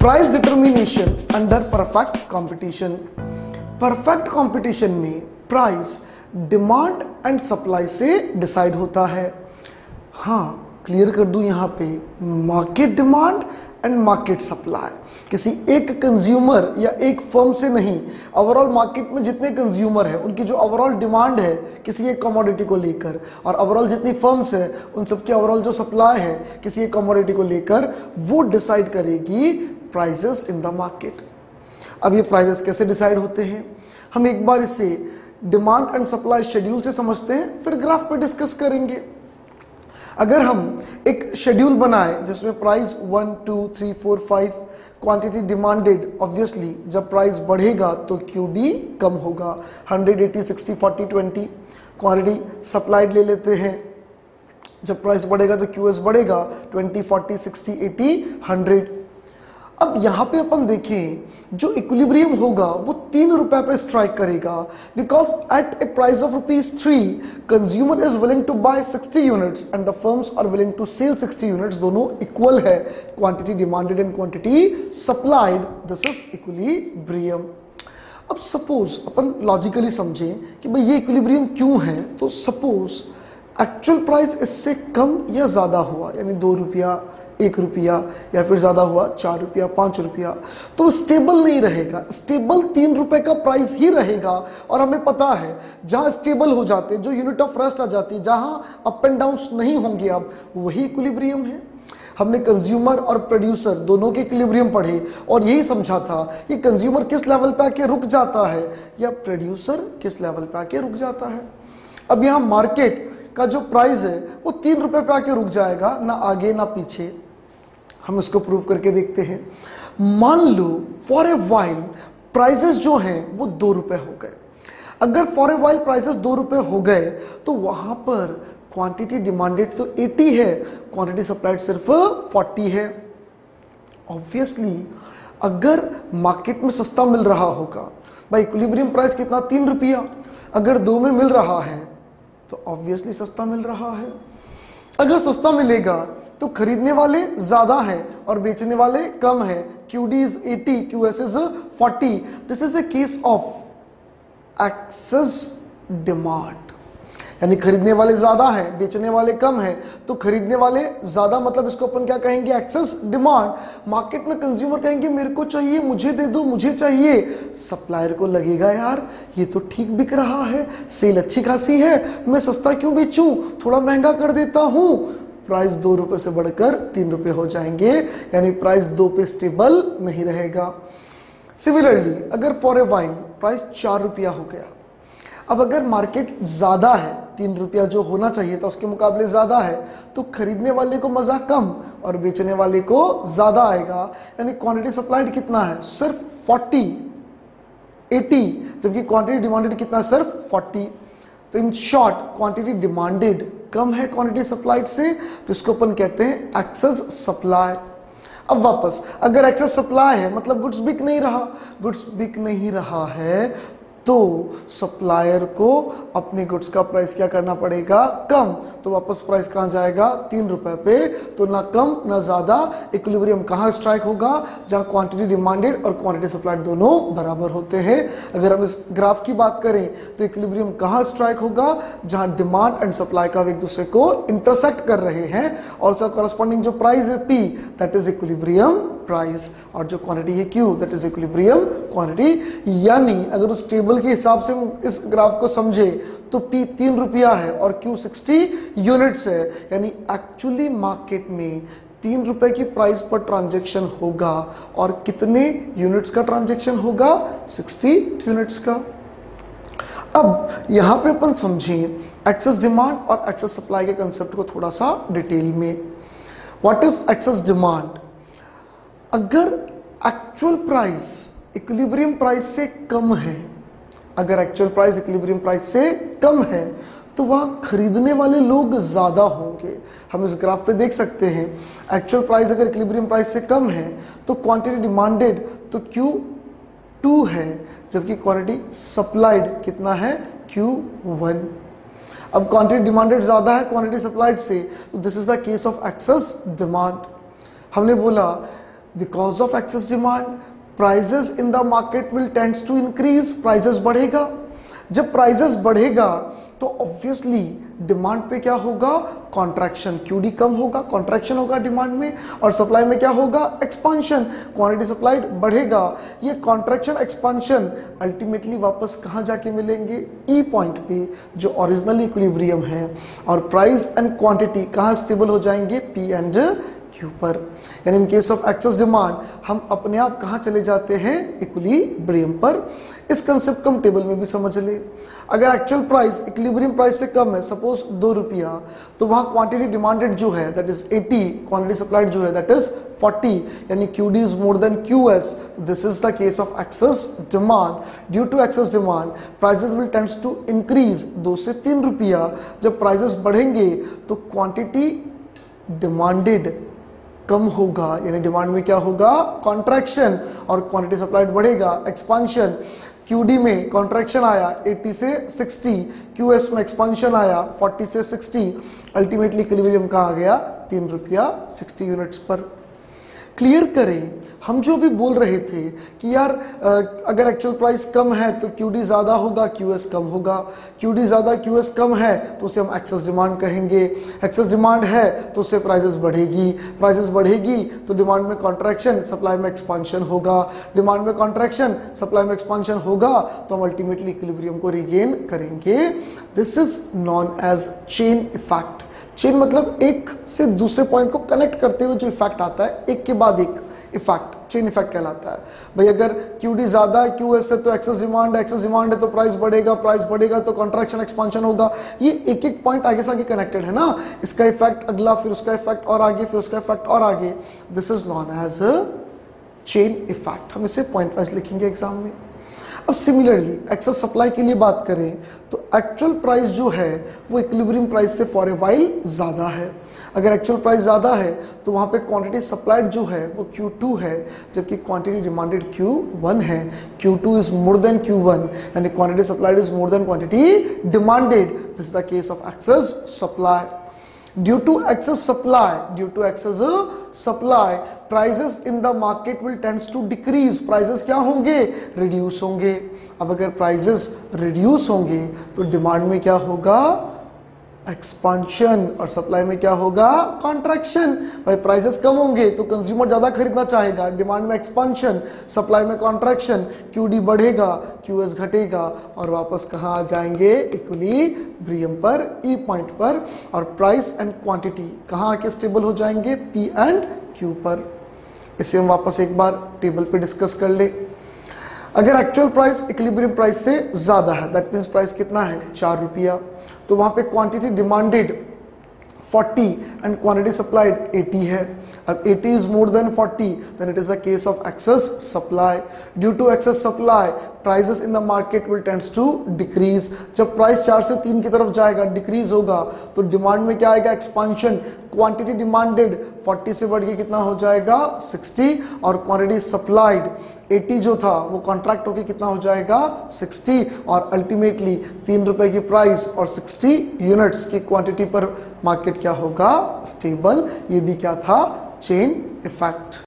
Price determination under perfect competition perfect competition में price demand and supply से decide होता है। हाँ क्लियर कर दूँ यहाँ पे market demand and market supply किसी एक कंज्यूमर या एक फर्म से नहीं ओवरऑल मार्केट में जितने कंज्यूमर है, उनकी जो ओवरऑल डिमांड है, किसी एक कमोडिटी को लेकर, और ओवरऑल जितनी फर्म्स हैं, उन सबकी ओवरऑल जो सप्लाई है, किसी एक कमोडिटी को लेकर, वो डिसाइड करेगी प्राइसेस इन द मार्केट अब ये प्राइजेस कैसे डिसाइड होते हैं? हम एक बार इसे डिमांड एंड सप्लाई शेड्यूल से समझते हैं, फिर ग्राफ पर डिस्कस करेंगे। अगर हम एक शेड्यूल बनाए, जिसमें price one two three four five quantity demanded obviously जब प्राइस बढ़ेगा तो क्यू डी कम होगा। 180 60 40 20 क्वांटिटी सप्लाइड ले लेते हैं। जब प्राइस बढ़ेगा तो क्यू एस बढ़ेगा। 20 40 60 80 100 अब यहाँ पे अपन देखें, जो इक्विलिब्रियम होगा, वो तीन रुपए पे स्ट्राइक करेगा। Because at a price of rupees three consumer is willing to buy 60 units and the firms are willing to sell 60 units दोनों इक्वल है। Quantity demanded and quantity supplied this is equilibrium अब suppose अपन logically समझें कि भाई ये equilibrium क्यों है तो सपोज़ एक्चुअल प्राइस इससे कम या ज़्यादा हुआ, यानी दो रुपया एक रुपया या फिर ज़्यादा हुआ, चार रुपया, पाँच रुपया। तो स्टेबल नहीं रहेगा। स्टेबल तीन रुपए का प्राइस ही रहेगा। और हमें पता है, जहाँ स्टेबल हो जाते, जो यूनिट ऑफ़ रेस्ट आ जाती, जहाँ अप एंड डाउन नहीं होंगे अब, वही इक्विलिब्रियम है। हमने कंज्यूमर और प्रोड्यूसर दोनों के इक्विलिब्रियम पढ़े और यही समझा था कि कंज्यूमर किस लेवल पे आके रुक जाता है या प्रोड्यूसर किस लेवल पे आके रुक जाता है। अब यहाँ मार्केट का जो प्राइस है, वो तीन रुपए पे आके रुक जाएगा, ना आगे, ना पीछे। हम इसको प्रूव करके देखते हैं। मान लो फॉर ए वाइल प्राइसेस जो हैं, वो दो रुपए हो गए। अगर फॉर ए वाइल प्राइसेस दो रुपए हो गए तो वहाँ पर क्वांटिटी डिमांडेड तो 80 है क्वांटिटी सप्लाइड सिर्फ़ 40 है। ऑब्वियसली अगर मार्केट में सस्ता मिल रहा होगा भाई इक्विलिब्रियम प्राइस कितना? तीन रुपया। अगर दो में मिल रहा है तो ऑब्वियसली सस्ता मिल रहा है। अगर सस्ता मिलेगा तो खरीदने वाले ज़्यादा हैं और बेचने वाले कम हैं। Q D is eighty Q S is forty this is a case of excess demand यानी खरीदने वाले ज़्यादा हैं, बेचने वाले कम हैं तो खरीदने वाले ज़्यादा मतलब इसको अपन क्या कहेंगे एक्सेस डिमांड मार्केट में कंज्यूमर कहेंगे, मेरे को चाहिए, मुझे दे दो, मुझे चाहिए। सप्लायर को लगेगा, यार, ये तो ठीक बिक रहा है सेल अच्छी खासी है, मैं सस्ता क्यों बेचूं? थोड़ा महँगा कर देता हूँ। प्राइस दो रुपए से बढ़कर तीन रुपए हो जाएँगे, यानी प्राइस दो पे स्टेबल नहीं रहेगा। सिमिलरली अगर फॉर ए वाइन प्राइस चार रुपया हो गया। अब अगर मार्केट ज़्यादा है तीन रुपया जो होना चाहिए था, उसके मुकाबले ज़्यादा है तो खरीदने वाले को मज़ा कम और बेचने वाले को ज़्यादा आएगा। यानी क्वांटिटी सप्लाइड कितना है? सिर्फ़ 40 80 जबकि क्वांटिटी डिमांडेड कितना सिर्फ़ 40 तो इन शॉर्ट क्वांटिटी डिमांडेड कम है क्वांटिटी सप्लाइड से तो इसको अपन कहते हैं एक्सेस सप्लाई अब वापस, अगर एक्सेस सप्लाई है मतलब गुड्स बिक नहीं रहा। गुड्स बिक नहीं रहा है तो सप्लायर को अपने गुड्स का प्राइस क्या करना पड़ेगा? कम। तो वापस प्राइस कहाँ जाएगा? तीन रुपए पे। तो ना कम, ना ज़्यादा। इक्विलिब्रियम कहाँ स्ट्राइक होगा? जहाँ क्वांटिटी डिमांडेड और क्वांटिटी सप्लाइड दोनों बराबर होते हैं। अगर हम इस ग्राफ की बात करें तो इक्विलिब्रियम कहाँ स्ट्राइक होगा? जहाँ डिमांड एंड सप्लाई का एक दूसरे को इंटरसेक्ट कर रहे हैं। और उसका कॉरस्पॉन्डिंग जो प्राइस है P that is equilibrium price और जो क्वांटिटी है Q that is equilibrium quantity यानी अगर उस टेबल के हिसाब से हम इस ग्राफ को समझे तो पी तीन रुपया है और क्यू सिक्सटी यूनिट्स है। यानी एक्चुअली मार्केट में तीन रुपए की प्राइस पर ट्रांजेक्शन होगा और कितने यूनिट्स का ट्रांजेक्शन होगा? 60 यूनिट्स का। अब यहाँ पे अपन समझें एक्सेस डिमांड और एक्सेस सप्लाई के कंसेप्ट को थोड़ा सा डिटेल में। व्हाट इज़ एक्सेस डिमांड अगर एक्चुअल प्राइस इक्विलिब्रियम प्राइस से कम है, अगर एक्चुअल प्राइस इक्विलिब्रियम प्राइस से कम है तो वह खरीदने वाले लोग ज़्यादा होंगे। हम इस ग्राफ पे देख सकते हैं एक्चुअल प्राइस अगर इक्विलिब्रियम प्राइस से कम है तो क्वांटिटी डिमांडेड तो क्यू टू है, जबकि क्वांटिटी सप्लाइड कितना है? क्यू वन अब क्वांटिटी डिमांडेड ज़्यादा है क्वांटिटी सप्लाइड से तो this is the case of excess demand हमने बोला because of excess demand prices in the market will tends to increase prices बढ़ेगा जब प्राइजेस बढ़ेगा तो ऑब्वियसली डिमांड पे क्या होगा? कॉन्ट्रैक्शन क्यूडी कम होगा कॉन्ट्रैक्शन होगा डिमांड में, और सप्लाई में क्या होगा? एक्सपांशन क्वांटिटी सप्लाइड बढ़ेगा। ये कॉन्ट्रैक्शन एक्सपांशन अल्टीमेटली वापस कहाँ जाके मिलेंगे? ई e पॉइंट पे, जो ओरिजिनल इक्विलिब्रियम है। और प्राइस एंड क्वांटिटी कहाँ स्टेबल हो जाएँगे? पी एंड क्यू पर। यानी in case of excess demand हम अपने आप कहाँ चले जाते हैं? इक्विलिब्रियम पर। इस कंसेप्ट को हम टेबल में भी समझ ले। अगर एक्चुअल प्राइस इक्विलिब्रियम प्राइस से कम है सपोज़ दो रुपया तो वहाँ क्वांटिटी डिमांडेड जो है दैट इज़ 80 क्वांटिटी सप्लाइड जो है दैट इज़ 40 यानी Q D is more than Q S this is the case of excess demand due to excess demand prices will tends to increase दो से तीन रुपया. जब प्राइजेस बढ़ेंगे तो क्वांटिटी डिमांडेड कम होगा, यानी डिमांड में क्या होगा? कॉन्ट्रैक्शन और क्वांटिटी सप्लाइड बढ़ेगा एक्सपांशन क्यू डी में कॉन्ट्रैक्शन आया 80 से 60 क्यूएस में एक्सपांशन आया 40 से 60 अल्टीमेटली क्लिविजम कहा गया? तीन रुपया 60 यूनिट्स पर। क्लियर करें। हम जो भी बोल रहे थे कि यार अगर एक्चुअल प्राइस कम है तो क्यू डी ज़्यादा होगा क्यू एस कम होगा। क्यू डी ज़्यादा क्यू एस कम है तो उसे हम एक्सेस डिमांड कहेंगे। एक्सेस डिमांड है तो उससे प्राइजेस बढ़ेगी। प्राइजेस बढ़ेगी तो डिमांड में कॉन्ट्रैक्शन सप्लाई में एक्सपांशन होगा। डिमांड में कॉन्ट्रैक्शन सप्लाई में एक्सपांशन होगा तो हम अल्टीमेटली इक्विलिब्रियम को रिगेन करेंगे। This is known as chain effect chain मतलब एक से दूसरे पॉइंट को कनेक्ट करते हुए जो इफ़ेक्ट आता है, एक के बाद एक इफ़ेक्ट चेन इफ़ेक्ट कहलाता है। भाई अगर क्यू डी ज़्यादा है क्यू एस है तो एक्सेस डिमांड है एक्सेस डिमांड है तो प्राइस बढ़ेगा प्राइस बढ़ेगा तो कॉन्ट्रैक्शन एक्सपांशन होगा। ये एक एक पॉइंट आगे से आगे कनेक्टेड है ना? इसका इफ़ेक्ट अगला, फिर उसका इफ़ेक्ट और आगे, फिर उसका इफ़ेक्ट और आगे। This is known as a chain effect हम इसे पॉइंट वाइज लिखेंगे एग्ज़ाम में। अब सिमिलरली एक्सेस सप्लाई के लिए बात करें तो एक्चुअल प्राइस जो है, वो इक्विलिब्रियम प्राइस से फॉर ए वाइल ज़्यादा है। अगर एक्चुअल प्राइस ज़्यादा है तो वहाँ पे क्वांटिटी सप्लाइड जो है, वो Q2 है, जबकि क्वांटिटी डिमांडेड Q1 है। Q2 is more than Q1 यानी quantity supplied is more than quantity demanded this the case of excess supply due to excess supply due to excess supply prices in the market will tends to decrease prices क्या होंगे reduce होंगे अब अगर prices reduce होंगे तो demand में क्या होगा एक्सपांशन और सप्लाई में क्या होगा? कॉन्ट्रैक्शन भाई प्राइसेस कम होंगे तो कंज्यूमर ज़्यादा खरीदना चाहेगा। डिमांड में एक्सपांशन सप्लाई में कॉन्ट्रैक्शन क्यू डी बढ़ेगा क्यू एस घटेगा और वापस कहा आ जाएँगे इक्विलिब्रियम पर ई e पॉइंट पर और प्राइस एंड क्वांटिटी कहाँ आके स्टेबल हो जाएँगे? पी एंड क्यू पर। इसे हम वापस एक बार टेबल पे डिस्कस कर ले। अगर एक्चुअल प्राइस इक्लिब्रियम प्राइस से ज़्यादा है दैट मीन्स प्राइस कितना है? चार रुपया। तो वहाँ पे quantity demanded 40 and quantity supplied 80 है। अब 80 is more than 40 then it is the case of excess supply due to excess supply prices in the market will tends to decrease जब प्राइस चार से तीन की तरफ़ जाएगा डिक्रीज होगा तो डिमांड में क्या आएगा? एक्सपांशन क्वांटिटी डिमांडेड 40 से बढ़ के कितना हो जाएगा? 60 और क्वांटिटी सप्लाइड 80 जो था, वो कॉन्ट्रैक्ट होके कितना हो जाएगा? 60 और अल्टीमेटली तीन रुपए की प्राइस और 60 यूनिट्स की क्वांटिटी पर मार्केट क्या होगा? स्टेबल ये भी क्या था? Chain effect